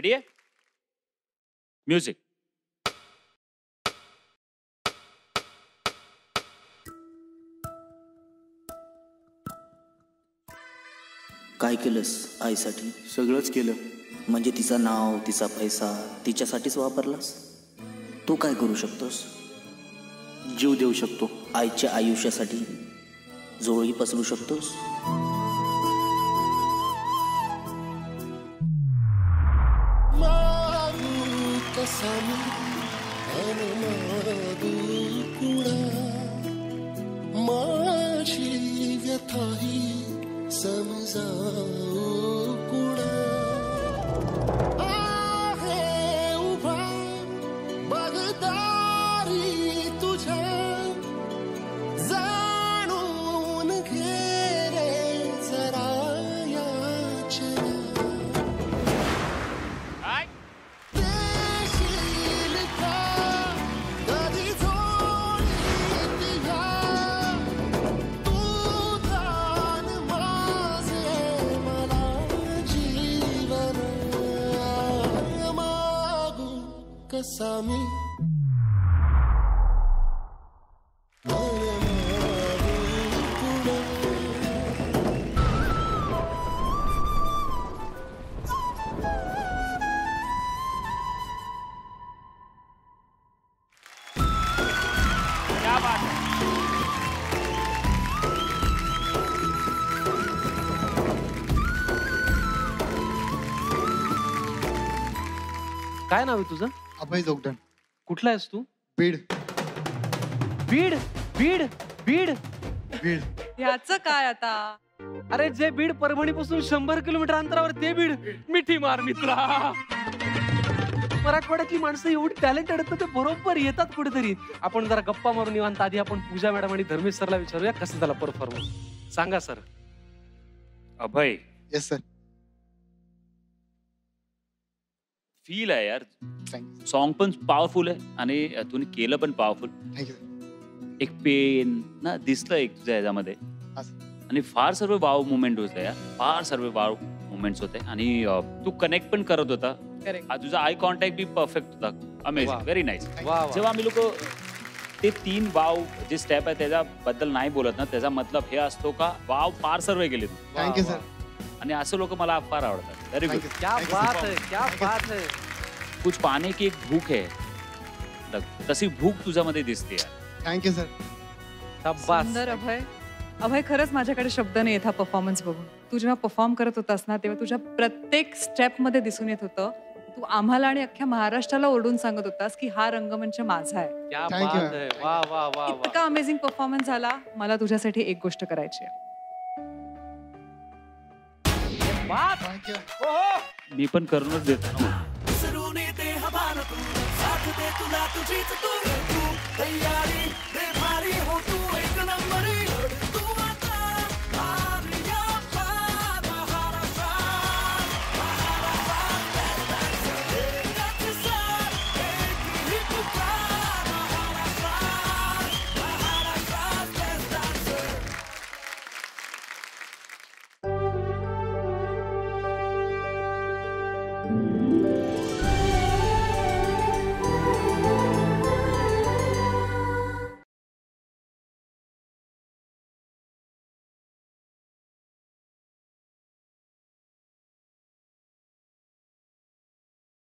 Ready आहे music काय केलंस आईसाठी? सगळंच केलं. म्हणजे तिचं नाव तिचा पैसा तिच्यासाठीच वापरलास? तू काय करू शकतोस? जीव देऊ शकतो. आईच्या आयुष्यासाठी जोळी पसरू शकतोस? माझी व्यथाही समजावू vienes a mí. काय नाव आहे तुझं अभय जोगदंड कुठला आहेस तू? बीड. बीड? बीड? बीड? बीड. ह्याच काय आता? अरे जे बीड परभणी पासून शंभर किलोमीटर अंतरावर ते बीड. मिठी मार मित्रा. मराठवाड्यातली माणसं एवढी टॅलेंटेड आहेत ना ते बरोबर येतात कुठेतरी. आपण जरा गप्पा मारून निवांत आधी आपण पूजा मॅडम आणि धर्मेश सरला विचारूया कसं झाला परफॉर्मन्स सांगा sir. Abhay. Yes sir feel आहे यार. सॉन्ग पण पॉवरफुल आहे आणि तुम्ही केलं पण पॉवरफुल एक पेन ना दिसलं एक तुझ्या ह्याच्यामध्ये. आणि फार सर्व वाव मुवमेंट होते यार. फार सर्व वाव मुवमेंट्स होते. आणि तू कनेक्ट पण करत होता. तुझा आय कॉन्टॅक्ट बी परफेक्ट होता. Amazing very nice. जेव्हा आम्ही लोक ते तीन वाव जे स्टेप आहे त्याच्याबद्दल नाही बोलत ना त्याचा मतलब हे असतो का वाव फार सर्व गेले थँक्यू. सर आणि असं लोक मला फार आवडतात. व्हेरी गुड क्या बात है क्या बात है. कुछ पाने की एक भूक आहे लग- तशी भूक तुझ्यामध्ये दिसते यार. थँक्यू सर शाबास. सुंदर अभय. अभय खरंच माझ्याकडे शब्द नाही येत हा परफॉर्मन्स बघून. तू जेव्हा परफॉर्म करत होतास ना तेव्हा तुझ्या प्रत्येक स्टेपमध्ये दिसून येत होतं. तू आम्हाला आणि अख्ख्या महाराष्ट्राला ओरडून सांगत होतास की हा रंगमंच माझा आहे. क्या Thank you, बात है. इतका अमेझिंग परफॉर्मन्स झाला. मला तुझ्यासाठी एक गोष्ट करायची आहे. थँक्यू मी पण करूनच देतो ना. तू. साथ दे तुला तुझीच तू. तू तयारी